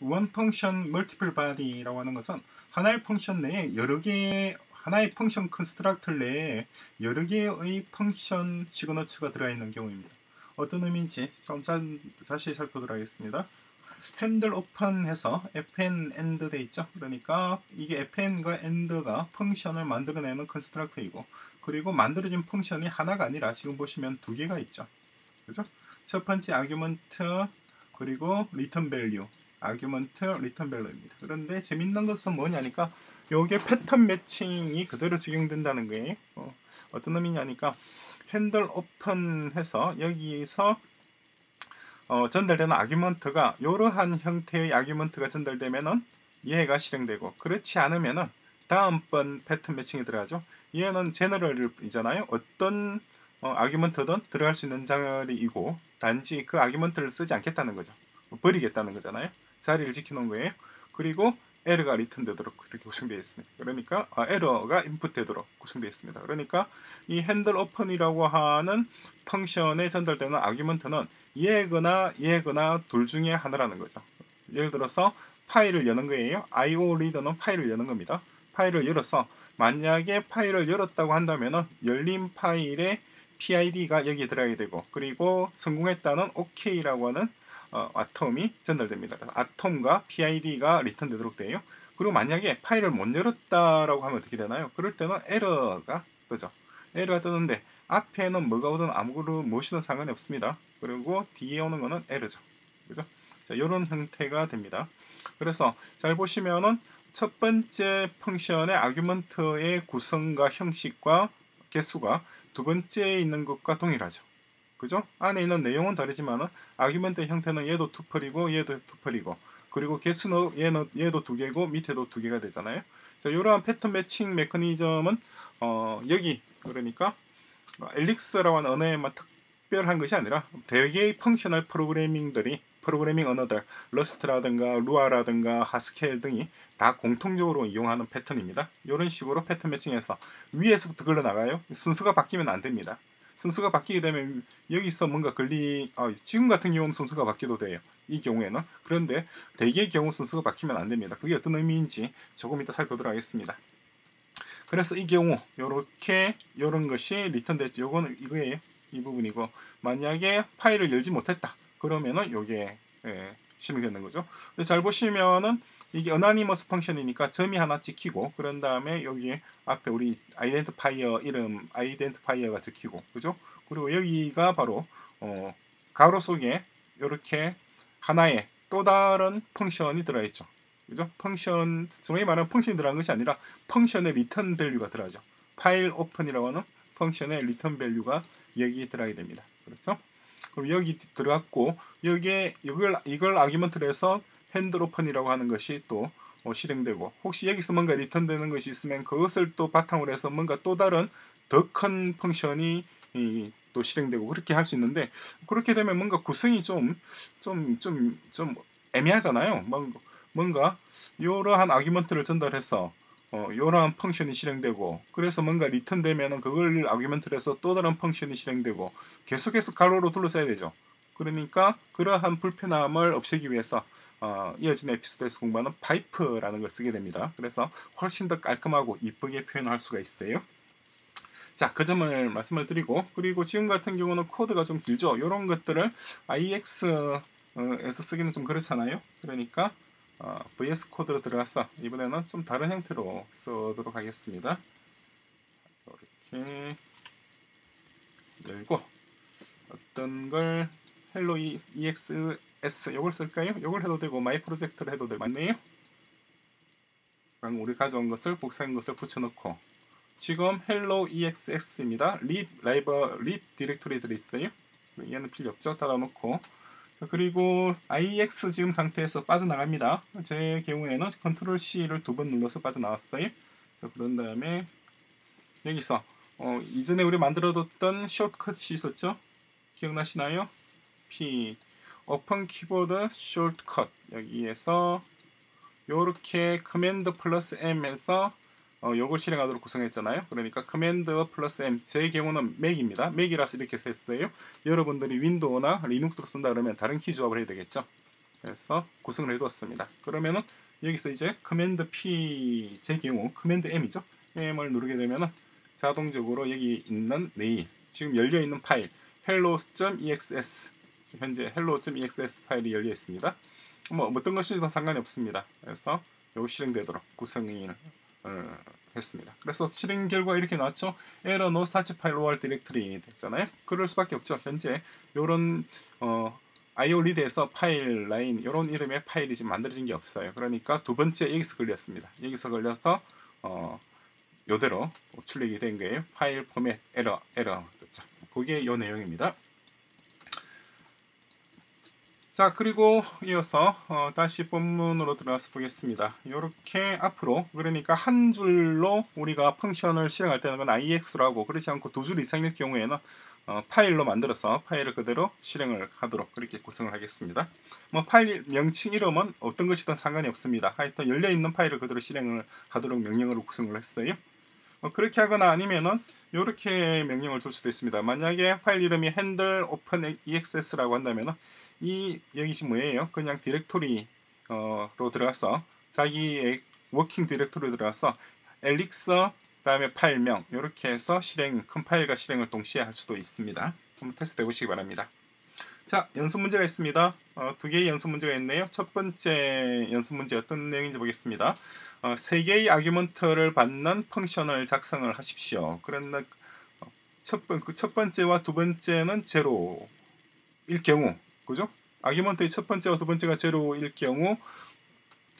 one function multiple body라고 하는 것은 하나의 function 내에 여러 개의 하나의 function constructor 내에 여러 개의 function signature가 들어있는 경우입니다. 어떤 의미인지 좀 자세히 살펴보도록 하겠습니다. handle open해서 fn end 돼 있죠. 그러니까 이게 fn과 end가 function을 만들어내는 constructor이고 그리고 만들어진 function이 하나가 아니라 지금 보시면 두 개가 있죠. 그죠? 첫 번째 argument 그리고 return value argument return value입니다. 그런데 재밌는 것은 뭐냐니까 요게 pattern matching이 그대로 적용된다는 거예요. 어, 어떤 의미냐니까 handle open해서 여기서 어, 전달되는 argument가 이러한 형태의 argument가 전달되면은 얘가 실행되고 그렇지 않으면은 다음번 pattern matching이 들어가죠. 얘는 general이잖아요. 어떤 어, argument든 들어갈 수 있는 general이고 단지 그 argument를 쓰지 않겠다는 거죠. 버리겠다는 거잖아요. 자리를 지켜놓은 거예요. 그리고 에러가 return되도록 이렇게 구성되어 있습니다. 그러니까 아, 에러가 input되도록 구성되어 있습니다. 그러니까 이 handle open이라고 하는 function에 전달되는 argument는 얘거나 얘거나 둘 중에 하나라는 거죠. 예를 들어서 파일을 여는 거예요. IO 리더는 파일을 여는 겁니다. 파일을 열어서 만약에 파일을 열었다고 한다면 열린 파일의 PID가 여기에 들어가야 되고 그리고 성공했다는 OK라고 하는 어, 아톰이 전달됩니다. 아톰과 PID가 리턴되도록 돼요. 그리고 만약에 파일을 못 열었다라고 하면 어떻게 되나요? 그럴 때는 에러가 뜨죠. 에러가 뜨는데 앞에는 뭐가 오든 아무것도 무엇이든 상관이 없습니다. 그리고 뒤에 오는 거는 에러죠. 그죠? 자, 이런 형태가 됩니다. 그래서 잘 보시면은 첫 번째 function의 argument의 구성과 형식과 개수가 두 번째에 있는 것과 동일하죠. 그죠? 안에 있는 내용은 다르지만 argument 형태는 얘도 tuple이고 얘도 tuple이고 그리고 개수는 얘는 얘도 두 개고 밑에도 두 개가 되잖아요. 자, 이러한 패턴 매칭 메커니즘은 어, 여기 그러니까 Elixir라고 하는 언어에만 특별한 것이 아니라 대개의 functional 프로그래밍들이 프로그래밍 언어들 Rust라든가 Lua라든가 Haskell 등이 다 공통적으로 이용하는 패턴입니다. 이런 식으로 패턴 matching해서 위에서부터 걸러 나가요. 순서가 바뀌면 안 됩니다. 순서가 바뀌게 되면 여기서 뭔가 걸리 아, 지금 같은 경우는 순서가 바뀌도 돼요. 이 경우에는 그런데 대개의 경우 순서가 바뀌면 안 됩니다. 그게 어떤 의미인지 조금 이따 살펴보도록 하겠습니다. 그래서 이 경우 이렇게 이런 것이 리턴됐죠. 요거는 이거예요. 이 부분이고 만약에 파일을 열지 못했다. 그러면은 요게 예, 실행되는 거죠. 잘 보시면은 이게 anonymous function이니까 점이 하나 찍히고 그런 다음에 여기 앞에 우리 identifier 이름 identifier가 적히고 그죠? 그리고 여기가 바로 어, 괄호 속에 이렇게 하나의 또 다른 function이 들어있죠. 그죠? function, 소위 말하는 function이 들어간 것이 아니라 function의 리턴 value가 들어가죠. file open이라고 하는 function의 리턴 value가 여기 들어가게 됩니다. 그렇죠? 그럼 여기 들어갔고 여기에 이걸 이걸 argument로 해서 handle open이라고 하는 것이 또 어, 실행되고 혹시 여기서 뭔가 리턴되는 것이 있으면 그것을 또 바탕으로 해서 뭔가 또 다른 더 큰 function이 이, 또 실행되고 그렇게 할 수 있는데 그렇게 되면 뭔가 구성이 좀 좀 좀 좀 애매하잖아요. 뭔가 이러한 argument를 전달해서 어, 이러한 function이 실행되고 그래서 뭔가 리턴되면은 그걸 argument를 해서 또 다른 function이 실행되고 계속해서 괄호로 둘러싸야 되죠. 그러니까 그러한 불편함을 없애기 위해서 어, 이어진 에피소드에서 공부하는 파이프라는 걸 쓰게 됩니다. 그래서 훨씬 더 깔끔하고 이쁘게 표현할 수가 있어요. 자, 그 점을 말씀을 드리고 그리고 지금 같은 경우는 코드가 좀 길죠. 이런 것들을 IEx에서 쓰기는 좀 그렇잖아요. 그러니까 어, VS 코드로 들어가서 이번에는 좀 다른 형태로 쓰도록 하겠습니다. 이렇게 열고 어떤 걸 hello exs 요걸 쓸까요? 요걸 해도 되고 my project를 해도 되고 맞네요? 그럼 우리 가져온 것을 복사한 것을 붙여놓고 지금 hello exs입니다. lib 라이버 lib 디렉토리들이 있어요. 얘는 필요 없죠. 닫아놓고 그리고 IEx 지금 상태에서 빠져나갑니다. 제 경우에는 컨트롤 C를 두 번 눌러서 빠져나왔어요. 자, 그런 다음에 여기서 어, 이전에 우리 만들어뒀던 숏컷이 있었죠? 기억나시나요? P open 키보드 shortcut 여기에서 이렇게 command 플러스 M에서 어, 요걸 실행하도록 구성했잖아요. 그러니까 command 플러스 M 제 경우는 맥입니다. 맥이라서 이렇게 했어요. 여러분들이 Windows나 Linux로 쓴다 그러면 다른 키 조합을 해야 되겠죠. 그래서 구성을 해두었습니다. 그러면은 여기서 이제 command P 제 경우 command M이죠. M을 누르게 되면은 자동적으로 여기 있는 파일 지금 열려 있는 파일 hello.exs 현재 hello.exs 파일이 열려 있습니다. 뭐 어떤 것이든 상관이 없습니다. 그래서 요 실행되도록 구성을 어, 했습니다. 그래서 실행 결과 이렇게 나왔죠. error no such file or directory 됐잖아요. 그럴 수밖에 없죠. 현재 요런 어, IO read에서 파일 라인 이런 이름의 파일이 지금 만들어진 게 없어요. 그러니까 두 번째 여기서 걸렸습니다. 여기서 걸려서 어, 요대로 출력이 된 거예요. 파일 포맷 에러 에러 됐죠. 그게 요 내용입니다. 자 그리고 이어서 어, 다시 본문으로 들어가서 보겠습니다. 이렇게 앞으로 그러니까 한 줄로 우리가 function을 실행할 때는 건 IEx라고 그렇지 않고 두 줄 이상일 경우에는 어, 파일로 만들어서 파일을 그대로 실행을 하도록 그렇게 구성을 하겠습니다. 뭐 파일 명칭 이름은 어떤 것이든 상관이 없습니다. 하여튼 열려 있는 파일을 그대로 실행을 하도록 명령으로 구성을 했어요. 어, 그렇게 하거나 아니면은 이렇게 명령을 줄 수도 있습니다. 만약에 파일 이름이 handle open exs라고 한다면은 이 여기시 뭐예요? 그냥 디렉토리로 들어가서 자기의 워킹 디렉토리로 들어가서 엘릭서 그다음에 파일명 이렇게 해서 실행 컴파일과 실행을 동시에 할 수도 있습니다. 한번 테스트 해보시기 바랍니다. 자 연습 문제가 있습니다. 어, 두 개의 연습 문제가 있네요. 첫 번째 연습 문제 어떤 내용인지 보겠습니다. 어, 세 개의 argument를 받는 function을 작성을 하십시오. 그런데 어, 첫, 번, 그 첫 번째와 두 번째는 제로일 경우 그죠? argument의 첫 번째와 두 번째가 제로일 경우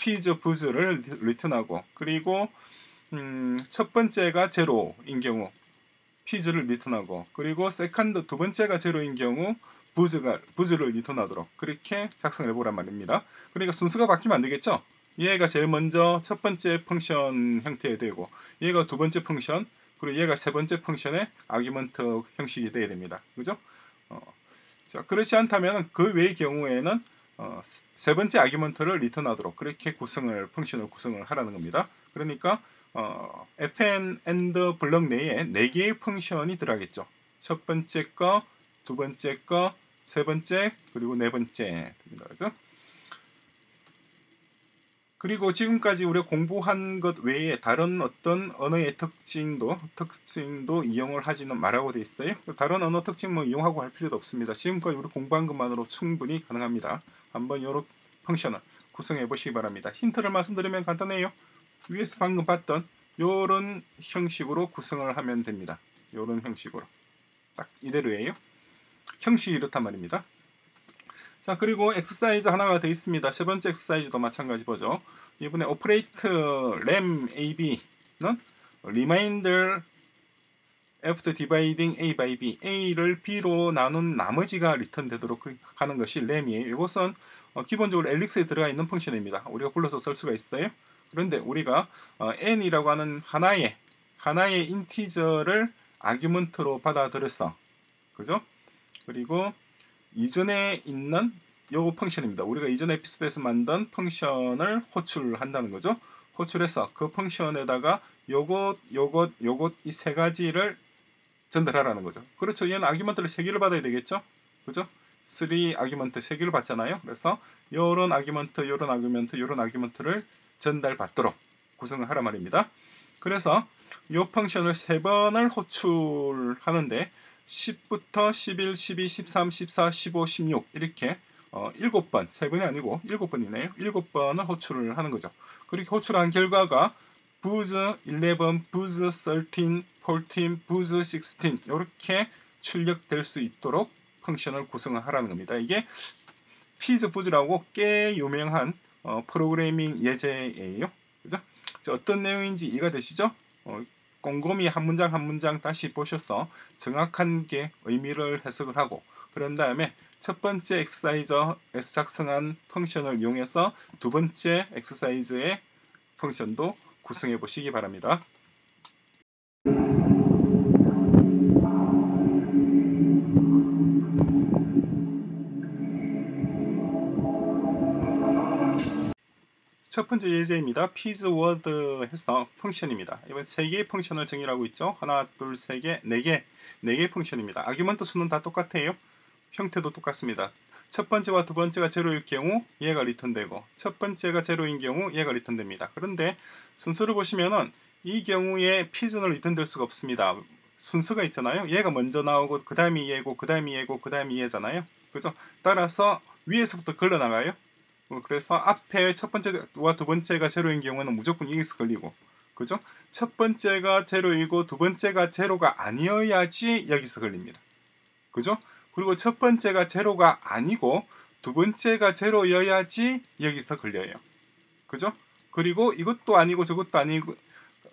fizz buzz를 리턴하고 그리고 음, 첫 번째가 제로인 경우 fizz를 리턴하고 그리고 second 두 번째가 제로인 경우 buzz가 buzz를 리턴하도록 그렇게 작성을 해보란 말입니다. 그러니까 순서가 바뀌면 안 되겠죠? 얘가 제일 먼저 첫 번째 function 형태에 되고 얘가 두 번째 function 그리고 얘가 세 번째 function의 argument 형식이 돼야 됩니다. 그죠? 어, 자, 그렇지 않다면 그 외의 경우에는 어, 세 번째 아규먼트를 리턴하도록 그렇게 구성을 펑션을 구성을 하라는 겁니다. 그러니까 어, fn and 블럭 내에 네 개의 펑션이 들어가겠죠. 첫 번째 거, 두 번째 거, 세 번째 그리고 네 번째 됩니다. 그죠? 그리고 지금까지 우리가 공부한 것 외에 다른 어떤 언어의 특징도 특징도 이용을 하지는 말하고 돼 있어요. 다른 언어 특징 뭐 이용하고 할 필요도 없습니다. 지금까지 우리 공부한 것만으로 충분히 가능합니다. 한번 요런 function을 구성해 보시기 바랍니다. 힌트를 말씀드리면 간단해요. 위에서 방금 봤던 요런 형식으로 구성을 하면 됩니다. 요런 형식으로 딱 이대로예요. 형식이 이렇단 말입니다. 자 그리고 엑서사이즈 하나가 더 있습니다. 세 번째 exercise도 마찬가지 보죠. 이번에 operator rem AB는 remainder after dividing a by b a를 b로 나눈 나머지가 return 되도록 하는 것이 램이에요. 이것은 어, 기본적으로 엘릭스에 들어가 있는 펑션입니다. 우리가 불러서 쓸 수가 있어요. 그런데 우리가 어, n이라고 하는 하나의 하나의 인티저를 아규먼트로 받아들여서 그죠? 그리고 이전에 있는 요 펑션입니다. 우리가 이전 에피소드에서 만든 펑션을 호출한다는 거죠. 호출해서 그 펑션에다가 요것, 요것, 요것 이 세 가지를 전달하라는 거죠. 그렇죠. 얘는 argument를 세 개를 받아야 되겠죠. 그죠? 3 argument 세 개를 받잖아요. 그래서 요런 argument, 요런 argument, 요런 argument를 전달받도록 구성을 하라 말입니다. 그래서 요 function을 세 번을 호출하는데 10부터 11, 12, 13, 14, 15, 16 이렇게 어, 7번, 3번이 아니고 7번이네요. 7번을 호출을 하는 거죠. 그렇게 호출한 결과가 booz 11, booz 13, 14, booz 16 이렇게 출력될 수 있도록 펑션을 구성을 하라는 겁니다. 이게 피즈 부즈라고 꽤 유명한 어, 프로그래밍 예제예요. 그죠? 어떤 내용인지 이해가 되시죠? 어, 꼼꼼히 한 문장 한 문장 다시 보셔서 정확한 게 의미를 해석을 하고 그런 다음에 첫 번째 엑서사이즈에서 작성한 펑션을 이용해서 두 번째 엑서사이즈의 펑션도 구성해 보시기 바랍니다. 첫 번째 예제입니다. word 해서 펑션입니다. 이번 세 개의 펑션을 정의하고 있죠. 하나, 둘, 세 개, 네 개, 네 개의 펑션입니다. 아규먼트 수는 다 똑같아요. 형태도 똑같습니다. 첫 번째와 두 번째가 제로일 경우 얘가 return되고 첫 번째가 제로인 경우 얘가 return됩니다. 그런데 순서를 보시면은 이 경우에 fizz는 return될 수가 없습니다. 순서가 있잖아요. 얘가 먼저 나오고 그 다음이 얘고 그 다음이 얘고 그 다음이 얘잖아요. 그죠? 따라서 위에서부터 걸러 나가요. 어, 그래서 앞에 첫 번째와 두 번째가 제로인 경우는 무조건 여기서 걸리고 그죠? 첫 번째가 제로이고 두 번째가 제로가 아니어야지 여기서 걸립니다. 그죠? 그리고 첫 번째가 제로가 아니고 두 번째가 제로여야지 여기서 걸려요. 그죠? 그리고 이것도 아니고 저것도 아니고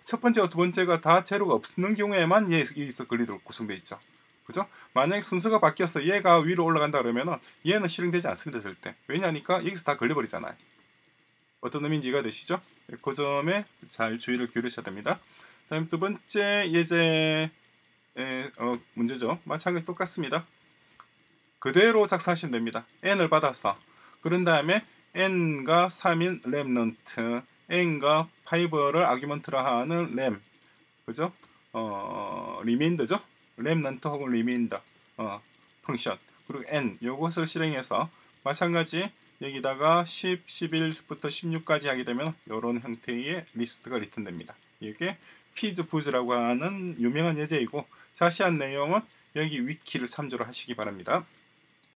첫 번째와 두 번째가 다 제로가 없는 경우에만 얘- 여기서 걸리도록 구성되어 있죠. 그죠? 만약에 순서가 바뀌어서 얘가 위로 올라간다 그러면은 얘는 실행되지 않습니다 절대. 왜냐하니까 여기서 다 걸려버리잖아요. 어떤 의미인지 이해가 되시죠? 그 점에 잘 주의를 기울이셔야 됩니다. 다음 두 번째 예제 에, 어, 문제죠. 마찬가지 똑같습니다. 그대로 작성하시면 됩니다. n을 받아서 그런 다음에 n과 3인 remnant n과 5를 argument로 하는 rem 그죠? 어, remainder죠? remnant 혹은 remainder 어, function 그리고 n 요것을 실행해서 마찬가지 여기다가 10, 11부터 16까지 하게 되면 이런 형태의 리스트가 return됩니다. 이게 피즈 부즈라고 하는 유명한 예제이고 자세한 내용은 여기 위키를 참조를 하시기 바랍니다.